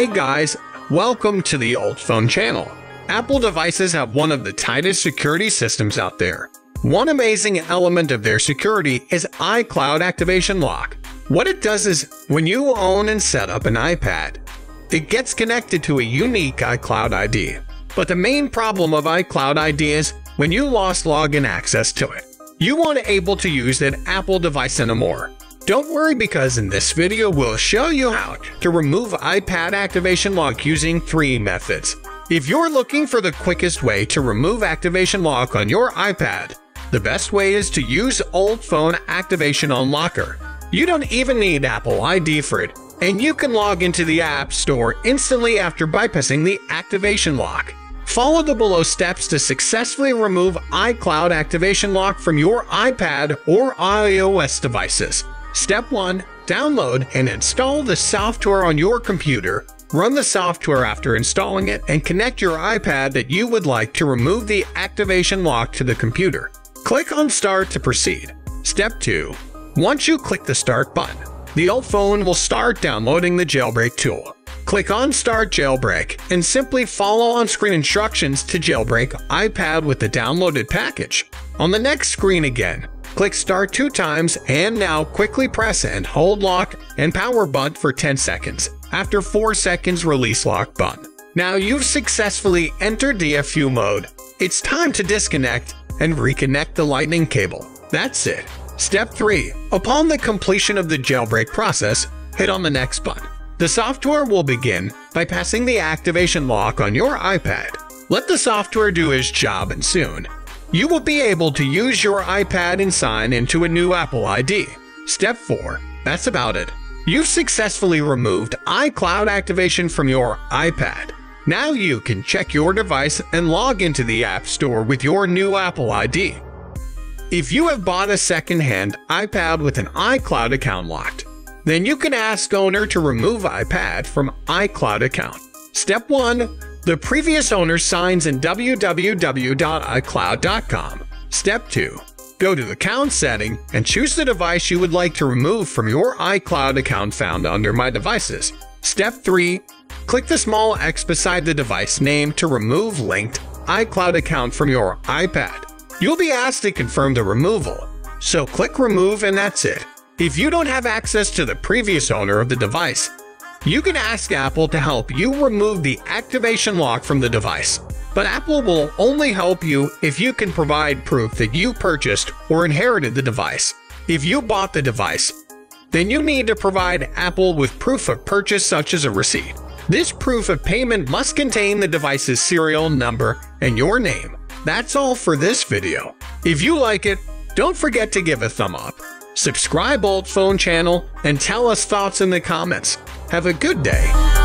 Hey guys, welcome to the Old Phone channel. Apple devices have one of the tightest security systems out there. One amazing element of their security is iCloud Activation Lock. What it does is, when you own and set up an iPad, it gets connected to a unique iCloud ID. But the main problem of iCloud ID is when you lost login access to it. You aren't able to use that Apple device anymore. Don't worry because in this video we'll show you how to remove iPad activation lock using three methods. If you're looking for the quickest way to remove activation lock on your iPad, the best way is to use Old Phone Activation Unlocker. You don't even need Apple ID for it, and you can log into the App Store instantly after bypassing the activation lock. Follow the below steps to successfully remove iCloud Activation Lock from your iPad or iOS devices. Step 1. Download and install the software on your computer. Run the software after installing it and connect your iPad that you would like to remove the activation lock to the computer. Click on Start to proceed. Step 2. Once you click the Start button, the old phone will start downloading the jailbreak tool. Click on Start Jailbreak and simply follow on-screen instructions to jailbreak iPad with the downloaded package. On the next screen again, Click start two times and now quickly press and hold lock and power button for 10 seconds. After 4 seconds release lock button. Now you've successfully entered DFU mode. It's time to disconnect and reconnect the lightning cable. That's it. Step 3. Upon the completion of the jailbreak process, hit on the next button. The software will begin by passing the activation lock on your iPad. Let the software do its job and soon, you will be able to use your iPad and sign into a new Apple ID. Step 4. That's about it. You've successfully removed iCloud activation from your iPad. Now you can check your device and log into the App Store with your new Apple ID. If you have bought a second-hand iPad with an iCloud account locked, then you can ask owner to remove iPad from iCloud account. Step 1. The previous owner signs in www.icloud.com. Step 2. Go to the Account Setting and choose the device you would like to remove from your iCloud account found under My Devices. Step 3. Click the small X beside the device name to remove linked iCloud account from your iPad. You'll be asked to confirm the removal, so click Remove and that's it. If you don't have access to the previous owner of the device, you can ask Apple to help you remove the activation lock from the device, but Apple will only help you if you can provide proof that you purchased or inherited the device. If you bought the device, then you need to provide Apple with proof of purchase such as a receipt. This proof of payment must contain the device's serial number and your name. That's all for this video. If you like it, don't forget to give a thumb up. Subscribe Old Phone channel and tell us thoughts in the comments. Have a good day.